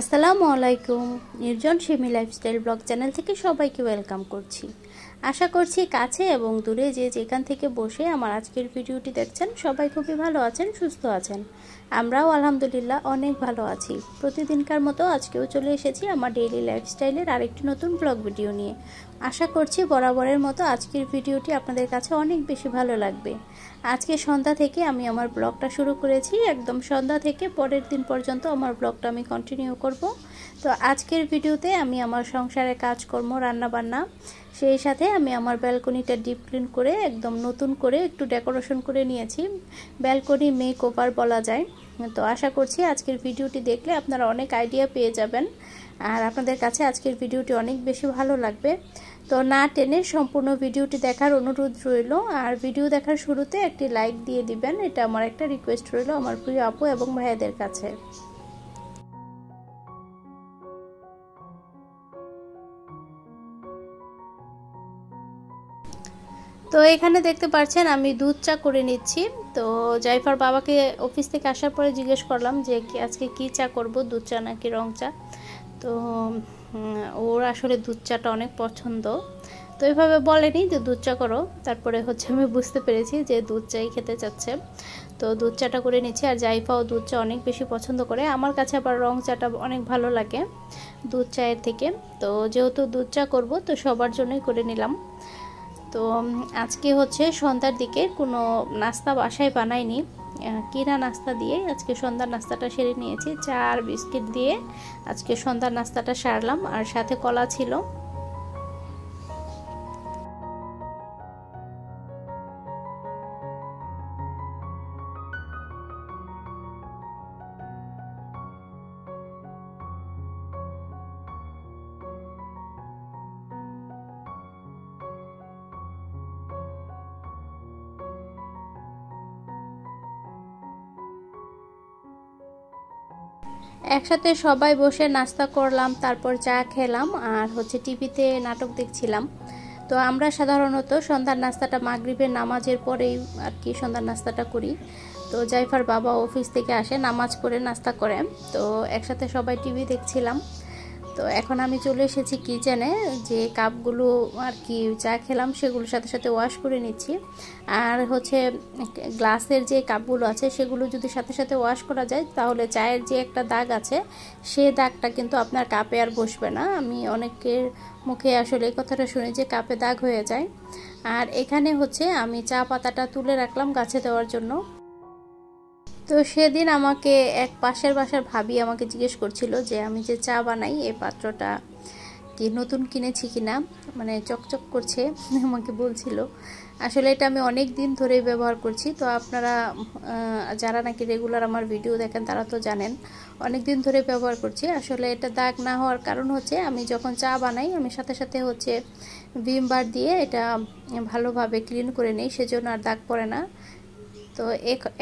আসসালামু আলাইকুম। নির্জন সেমি লাইফস্টাইল ব্লগ চ্যানেল থেকে সবাইকে ওয়েলকাম করছি। আশা করছি কাছে এবং দূরে যে যেখান থেকে বসে আমার আজকের ভিডিওটি দেখছেন, সবাই খুবই ভালো আছেন, সুস্থ আছেন। আমরাও আলহামদুলিল্লাহ অনেক ভালো আছি। প্রতিদিনকার মতো আজকেও চলে এসেছি আমার ডেইলি লাইফস্টাইলের আরেকটি নতুন ব্লগ ভিডিও নিয়ে। আশা করছি বরাবরের মতো আজকের ভিডিওটি আপনাদের কাছে অনেক বেশি ভালো লাগবে। আজকে সন্ধ্যা থেকে আমি আমার ব্লগটা শুরু করেছি। একদম সন্ধ্যা থেকে পরের দিন পর্যন্ত আমার ব্লগটা আমি কন্টিনিউ করব। তো আজকের ভিডিওতে আমি আমার সংসারের কাজকর্ম, রান্নাবান্না সেই সাথে আমি আমার ব্যালকনিটা ডিপ ক্লিন করে একদম নতুন করে একটু ডেকোরেশন করে নিয়েছি। ব্যালকনি মেক ওভার বলা যায়। তো আশা করছি আজকের ভিডিওটি দেখলে আপনারা অনেক আইডিয়া পেয়ে যাবেন। আর আপনাদের কাছে আজকের ভিডিওটি অনেক বেশি ভালো লাগবে। তো না টেনে সম্পূর্ণ ভিডিওটি দেখার অনুরোধ রইল। আর ভিডিও দেখার শুরুতে একটি লাইক দিয়ে দিবেন। এটা আমার একটা রিকোয়েস্ট রইল আমার প্রিয় আপু এবং ভাইয়াদের কাছে। তো এখানে দেখতে পাচ্ছেন আমি দুধ চা করে নিচ্ছি। তো জাইফার বাবাকে অফিস থেকে আসার পরে জিজ্ঞেস করলাম যে আজকে কি চা করব, দুধ চা নাকি রং চা? তো ওর আসলে দুধ চাটা অনেক পছন্দ। তো এইভাবে বলেনি যে দুধ চা করো। তারপরে হচ্ছে আমি বুঝতে পেরেছি যে দুধ চাই খেতে চাচ্ছে। তো দুধ চাটা করে নিচ্ছি আর জাইফাও দুধ চা অনেক বেশি পছন্দ করে। আমার কাছে আবার রং চাটা অনেক ভালো লাগে দুধ চায়ের থেকে। তো যেহেতু দুধ চা করব, তো সবার জন্যই করে নিলাম। তো আজকে হচ্ছে সন্ধ্যার দিকে কোনো নাস্তা বাসায় বানাইনি। কিনা নাস্তা দিয়ে আজকে সন্ধ্যার নাস্তাটা সেরে নিয়েছি। চা আর বিস্কিট দিয়ে আজকে সন্ধ্যার নাস্তাটা সারলাম। আর সাথে কলা ছিল। একসাথে সবাই বসে নাস্তা করলাম, তারপর চা খেলাম আর হচ্ছে টিভিতে নাটক দেখছিলাম। তো আমরা সাধারণত সন্ধ্যার নাস্তাটা মাগরীবের নামাজের পরেই আর কি সন্ধ্যার নাস্তাটা করি। তো জাইফার বাবা অফিস থেকে আসে, নামাজ পড়ে নাস্তা করে। তো একসাথে সবাই টিভি দেখছিলাম। তো এখন আমি চলে এসেছি কিচেনে যে কাপগুলো আর কি চা খেলাম সেগুলোর সাথে সাথে ওয়াশ করে নিচ্ছি। আর হচ্ছে গ্লাসের যে কাপগুলো আছে সেগুলো যদি সাথে সাথে ওয়াশ করা যায়, তাহলে চায়ের যে একটা দাগ আছে, সে দাগটা কিন্তু আপনার কাপে আর বসবে না। আমি অনেকের মুখে আসলে এই কথাটা শুনি যে কাপে দাগ হয়ে যায়। আর এখানে হচ্ছে আমি চা পাতাটা তুলে রাখলাম গাছে দেওয়ার জন্য। তো সেদিন আমাকে এক পাশের বাসার ভাবি আমাকে জিজ্ঞেস করছিল যে, আমি যে চা বানাই, এই পাত্রটা কি নতুন কিনেছি কিনা? মানে চকচক করছে, আমাকে বলছিল। আসলে এটা আমি অনেক দিন ধরেই ব্যবহার করছি। তো আপনারা যারা নাকি রেগুলার আমার ভিডিও দেখেন, তারা তো জানেন, অনেক দিন ধরে ব্যবহার করছি। আসলে এটা দাগ না হওয়ার কারণ হচ্ছে, আমি যখন চা বানাই, আমি সাথে সাথে হচ্ছে ভিম বার দিয়ে এটা ভালোভাবে ক্লিন করে নিই, সেজন্য আর দাগ পড়ে না। তো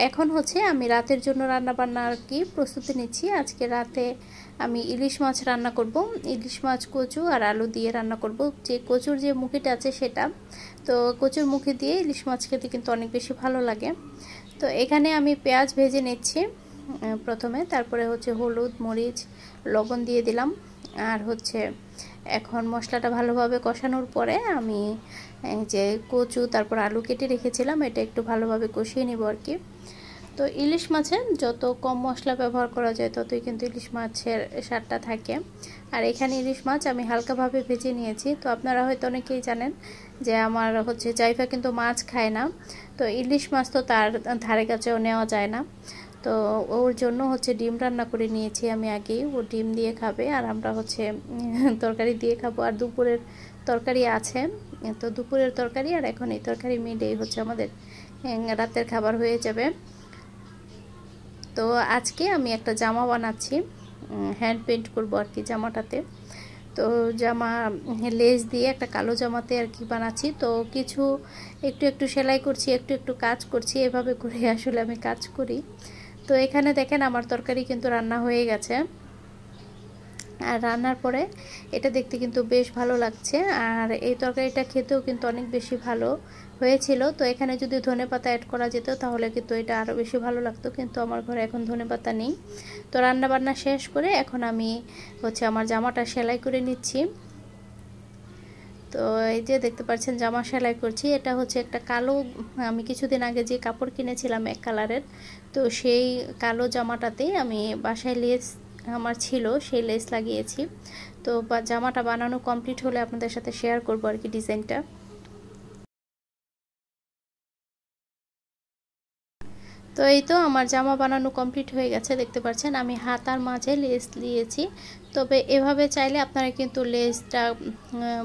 এখন হচ্ছে আমি রাতের জন্য রান্না বান্না আর কি প্রস্তুতি নিচ্ছি। আজকে রাতে আমি ইলিশ মাছ রান্না করব। ইলিশ মাছ, কচু আর আলু দিয়ে রান্না করব। যে কচুর যে মুখিটা আছে সেটা। তো কচুর মুখি দিয়ে ইলিশ মাছ খেতে কিন্তু অনেক বেশি ভালো লাগে। তো এখানে আমি পেঁয়াজ ভেজে নিচ্ছি প্রথমে। তারপরে হচ্ছে হলুদ, মরিচ, লবণ দিয়ে দিলাম। আর হচ্ছে এখন মশলাটা ভালোভাবে কষানোর পরে আমি যে কচু, তারপর আলু কেটে রেখেছিলাম, এটা একটু ভালোভাবে কষিয়ে নিব আর কি। তো ইলিশ মাছে যত কম মশলা ব্যবহার করা যায়, ততই কিন্তু ইলিশ মাছের স্বাদটা থাকে। আর এখানে ইলিশ মাছ আমি হালকাভাবে ভেজে নিয়েছি। তো আপনারা হয়তো অনেকেই জানেন যে আমার হচ্ছে জাইফা কিন্তু মাছ খায় না। তো ইলিশ মাছ তো তার ধারে কাছেও নেওয়া যায় না। তো ওর জন্য হচ্ছে ডিম রান্না করে নিয়েছি আমি আগেই। ও ডিম দিয়ে খাবে আর আমরা হচ্ছে তরকারি দিয়ে খাব। আর দুপুরের তরকারি আছে, তো দুপুরের তরকারি আর এখন এই তরকারি মিলেই হচ্ছে আমাদের রাতের খাবার হয়ে যাবে। তো আজকে আমি একটা জামা বানাচ্ছি হ্যান্ড পেন্ট করব আর কি জামাটাতে। তো জামা, লেস দিয়ে একটা কালো জামাতে আর কি বানাচ্ছি। তো কিছু, একটু একটু সেলাই করছি, একটু একটু কাজ করছি। এভাবে করে আসলে আমি কাজ করি। তো এখানে দেখেন আমার তরকারি কিন্তু রান্না হয়ে গেছে। আর রান্নার পরে এটা দেখতে কিন্তু বেশ ভালো লাগছে। আর এই তরকারিটা খেতেও কিন্তু অনেক বেশি ভালো হয়েছিল। তো এখানে যদি ধনে পাতা অ্যাড করা যেত, তাহলে কিন্তু এটা আরও বেশি ভালো লাগতো। কিন্তু আমার ঘরে এখন ধনে পাতা নেই। তো রান্না বান্না শেষ করে এখন আমি হচ্ছে আমার জামাটা সেলাই করে নিচ্ছি। তো এই যে দেখতে পাচ্ছেন জামা সেলাই করছি। এটা হচ্ছে একটা কালো, আমি কিছুদিন আগে যে কাপড় কিনেছিলাম এক কালারের, তো সেই কালো জামাটাতেই আমি বাসায় লেস আমার ছিল, সেই লেস লাগিয়েছি। তো জামাটা বানানো কমপ্লিট হলে আপনাদের সাথে শেয়ার করব আর কি ডিজাইনটা। তো এই তো আমার জামা বানানো কমপ্লিট হয়ে গেছে, দেখতে পাচ্ছেন। আমি হাতার মাঝে লেস দিয়েছি। তবে এভাবে চাইলে আপনারা কিন্তু লেসটা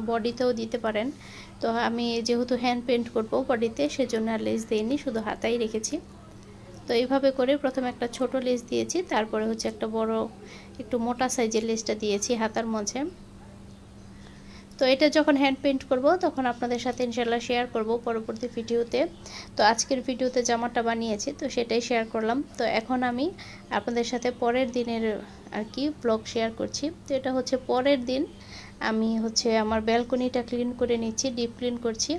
বডিতেও দিতে পারেন। তো আমি যেহেতু হ্যান্ড পেন্ট করব বডিতে, সেজন্য আর লেস দিইনি, শুধু হাতাই রেখেছি। তো এইভাবে করে প্রথমে একটা ছোট লেস দিয়েছি, তারপরে হচ্ছে একটা বড়, একটু মোটা সাইজের লেসটা দিয়েছি হাতার মাঝে। তো এটা যখন হ্যান্ড পেন্ট করব, তখন আপনাদের সাথে ইনশাল্লাহ শেয়ার করব পরবর্তী ভিডিওতে। তো আজকের ভিডিওতে জামাটা বানিয়েছি, তো সেটাই শেয়ার করলাম। তো এখন আমি আপনাদের সাথে পরের দিনের আর কি ব্লগ শেয়ার করছি। তো এটা হচ্ছে পরের দিন আমি হচ্ছে আমার ব্যালকনিটা ক্লিন করে নিচ্ছি, ডিপ ক্লিন করছি।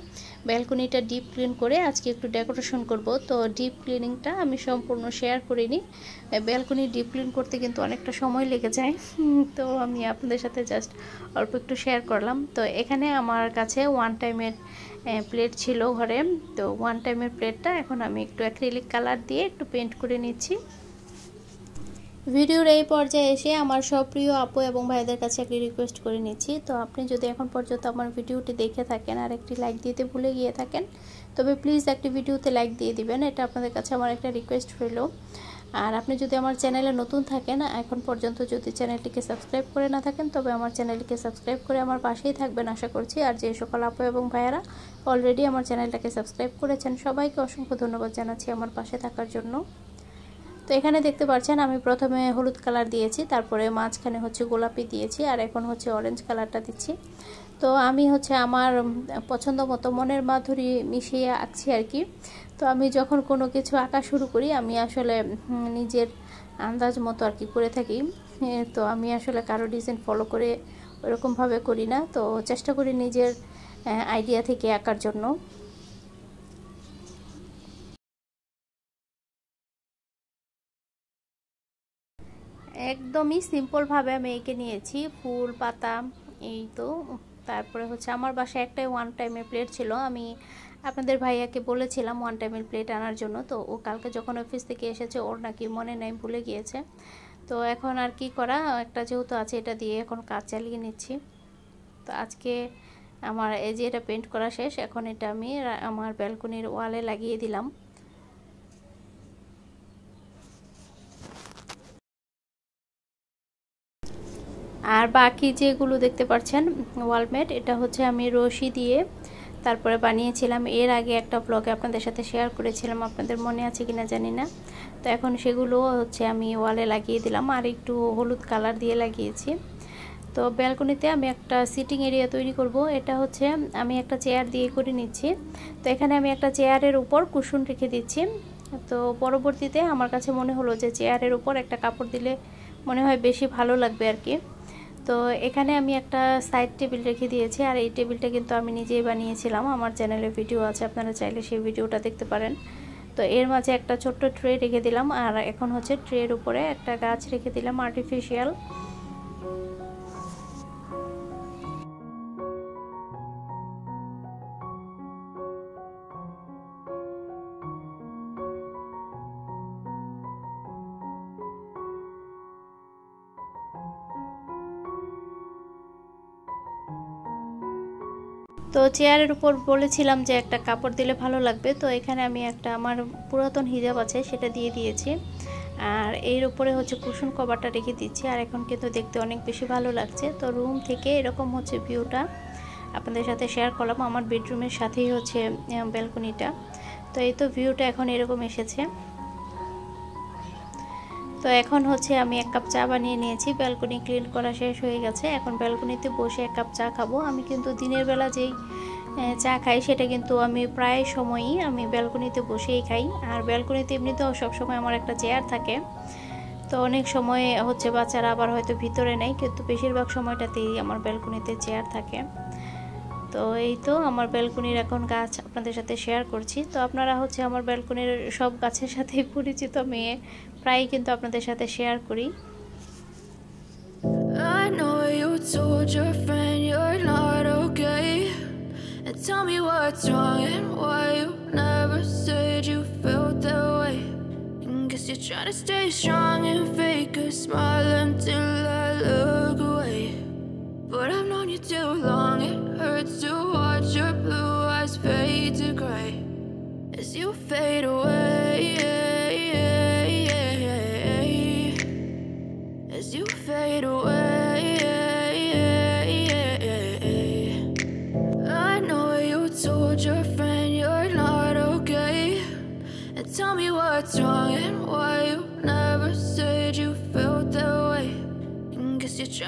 ব্যালকনিটা ডিপ ক্লিন করে আজকে একটু ডেকোরেশন করব। তো ডিপ ক্লিনিংটা আমি সম্পূর্ণ শেয়ার করিনি ব্যালকনি ডিপ ক্লিন করতে কিন্তু অনেকটা সময় লেগে যায়। তো আমি আপনাদের সাথে জাস্ট অল্প একটু শেয়ার করলাম। তো এখানে আমার কাছে ওয়ান টাইমের প্লেট ছিল ঘরে। তো ওয়ান টাইমের প্লেটটা এখন আমি একটু অ্যাক্রিলিক কালার দিয়ে একটু পেন্ট করে নিচ্ছি। ভিডিওর এই পর্যায়ে এসে আমার সব প্রিয় আপু এবং ভাইদের কাছে একটি রিকোয়েস্ট করে নিচ্ছি। তো আপনি যদি এখন পর্যন্ত আমার ভিডিওটি দেখে থাকেন আর একটি লাইক দিতে ভুলে গিয়ে থাকেন, তবে প্লিজ একটি ভিডিওতে লাইক দিয়ে দিবেন। এটা আপনাদের কাছে আমার একটা রিকোয়েস্ট রইল। আর আপনি যদি আমার চ্যানেলে নতুন থাকেন, এখন পর্যন্ত যদি চ্যানেলটিকে সাবস্ক্রাইব করে না থাকেন, তবে আমার চ্যানেলটিকে সাবস্ক্রাইব করে আমার পাশেই থাকবেন আশা করছি। আর যে সকল আপু এবং ভাইয়ারা অলরেডি আমার চ্যানেলটাকে সাবস্ক্রাইব করেছেন, সবাইকে অসংখ্য ধন্যবাদ জানাচ্ছি আমার পাশে থাকার জন্য। তো এখানে দেখতে পাচ্ছেন আমি প্রথমে হলুদ কালার দিয়েছি, তারপরে মাঝখানে হচ্ছে গোলাপি দিয়েছি, আর এখন হচ্ছে অরেঞ্জ কালারটা দিচ্ছি। তো আমি হচ্ছে আমার পছন্দ মতো মনের মাধুরী মিশিয়ে আঁকছি আর কি। তো আমি যখন কোনো কিছু আঁকা শুরু করি, আমি আসলে নিজের আন্দাজ মতো আর কি করে থাকি। তো আমি আসলে কারও ডিজাইন ফলো করে ওরকমভাবে করি না, তো চেষ্টা করি নিজের আইডিয়া থেকে আঁকার জন্য। একদমই সিম্পলভাবে আমি এঁকে নিয়েছি। ফুল, পাতা, এই তো। তারপরে হচ্ছে আমার বাসায় একটাই ওয়ান টাইমের প্লেট ছিল। আমি আপনাদের ভাইয়াকে বলেছিলাম ওয়ান টাইমের প্লেট আনার জন্য। তো ও কালকে যখন অফিস থেকে এসেছে, ওর নাকি মনে নেই, ভুলে গিয়েছে। তো এখন আর কি করা? একটা যেহেতু আছে, এটা দিয়ে এখন কাজ চালিয়ে নিচ্ছি। তো আজকে আমার এই যে এটা পেন্ট করা শেষ, এখন এটা আমি আমার ব্যালকনির ওয়ালে লাগিয়ে দিলাম। আর বাকি যেগুলো দেখতে পাচ্ছেন, ওয়ালমেট, এটা হচ্ছে আমি রশি দিয়ে তারপরে বানিয়েছিলাম। এর আগে একটা ব্লগে আপনাদের সাথে শেয়ার করেছিলাম, আপনাদের মনে আছে কিনা জানি না। তো এখন সেগুলো হচ্ছে আমি ওয়ালে লাগিয়ে দিলাম আর একটু হলুদ কালার দিয়ে লাগিয়েছি। তো ব্যালকনিতে আমি একটা সিটিং এরিয়া তৈরি করব। এটা হচ্ছে আমি একটা চেয়ার দিয়ে করে নিচ্ছি। তো এখানে আমি একটা চেয়ারের উপর কুশন রেখে দিচ্ছি। তো পরবর্তীতে আমার কাছে মনে হলো যে চেয়ারের উপর একটা কাপড় দিলে মনে হয় বেশি ভালো লাগবে আর কি। তো এখানে আমি একটা সাইড টেবিল রেখে দিয়েছি, আর এই টেবিলটা কিন্তু আমি নিজেই বানিয়েছিলাম। আমার চ্যানেলে ভিডিও আছে, আপনারা চাইলে সেই ভিডিওটা দেখতে পারেন। তো এর মাঝে একটা ছোট্ট ট্রে রেখে দিলাম, আর এখন হচ্ছে ট্রের উপরে একটা গাছ রেখে দিলাম আর্টিফিশিয়াল তো চেয়ারের উপর বলেছিলাম যে একটা কাপড় দিলে ভালো লাগবে। তো এখানে আমি একটা আমার পুরাতন হিজাব আছে, সেটা দিয়ে দিয়েছি। আর এর উপরে হচ্ছে কুশন কভারটা রেখে দিচ্ছি। আর এখন কিন্তু দেখতে অনেক বেশি ভালো লাগছে। তো রুম থেকে এরকম হচ্ছে ভিউটা আপনাদের সাথে শেয়ার করলাম। আমার বেডরুমের সাথেই হচ্ছে ব্যালকনিটা। তো এই তো ভিউটা এখন এরকম এসেছে। তো এখন হচ্ছে আমি এক কাপ চা বানিয়ে নিয়েছি। ব্যালকনি ক্লিন করা শেষ হয়ে গেছে। এখন ব্যালকনিতে বসে এক কাপ চা খাব। আমি কিন্তু দিনের বেলা যেই চা খাই সেটা কিন্তু আমি প্রায় সময়ই আমি ব্যালকনিতে বসেই খাই। আর ব্যালকনিতে এমনিতেও সবসময় আমার একটা চেয়ার থাকে। তো অনেক সময় হচ্ছে বাচ্চারা আবার হয়তো ভিতরে নেয়, কিন্তু বেশিরভাগ সময়টাতেই আমার ব্যালকনিতে চেয়ার থাকে। তো এই তো আমার ব্যালকনির এখন গাছ আপনাদের সাথে শেয়ার করছি। তো আপনারা হচ্ছে আমার ব্যালকনির সব গাছের সাথেই পরিচিত মেয়ে। প্রায়ই কিন্তু আপনাদের সাথে শেয়ার করি I know you told your friend you're not okay. And tell me what's wrong and why you never said you felt that way. And guess you're trying to stay strong and fake a smile until I look away. But I've known you too long, it hurts to watch your blue eyes fade to gray as you fade away.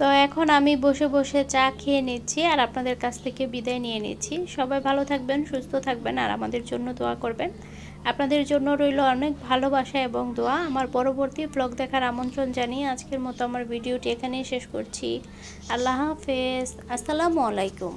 তো এখন আমি বসে বসে চা খেয়ে নিচ্ছি আর আপনাদের কাছ থেকে বিদায় নিয়ে নিচ্ছি। সবাই ভালো থাকবেন, সুস্থ থাকবেন আর আমাদের জন্য দোয়া করবেন। আপনাদের জন্য রইল অনেক ভালোবাসা এবং দোয়া। আমার পরবর্তী ব্লগ দেখার আমন্ত্রণ জানিয়ে আজকের মতো আমার ভিডিওটি এখানেই শেষ করছি। আল্লাহ হাফেজ। আসসালামু আলাইকুম।